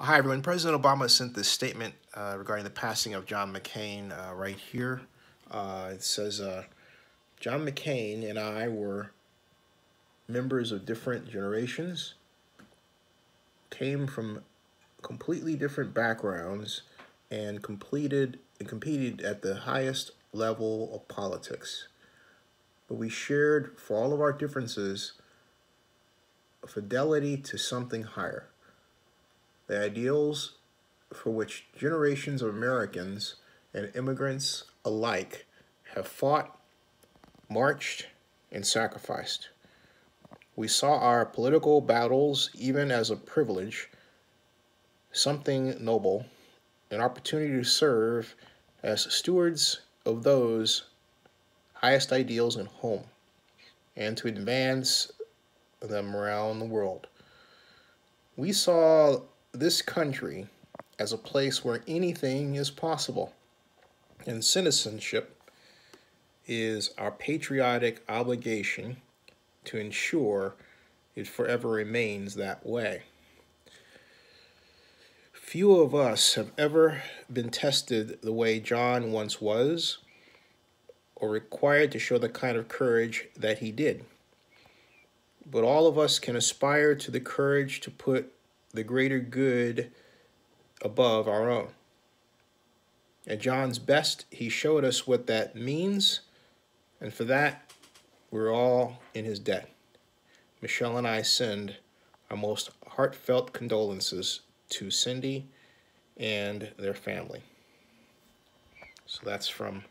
Hi, everyone. President Obama sent this statement uh, regarding the passing of John McCain uh, right here. Uh, it says, uh, John McCain and I were members of different generations, came from completely different backgrounds, and completed and competed at the highest level of politics. But we shared, for all of our differences, a fidelity to something higher the ideals for which generations of Americans and immigrants alike have fought, marched, and sacrificed. We saw our political battles even as a privilege, something noble, an opportunity to serve as stewards of those highest ideals in home and to advance them around the world. We saw this country as a place where anything is possible. And citizenship is our patriotic obligation to ensure it forever remains that way. Few of us have ever been tested the way John once was or required to show the kind of courage that he did. But all of us can aspire to the courage to put the greater good above our own. At John's best, he showed us what that means, and for that, we're all in his debt. Michelle and I send our most heartfelt condolences to Cindy and their family. So that's from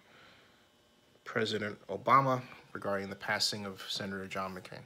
President Obama regarding the passing of Senator John McCain.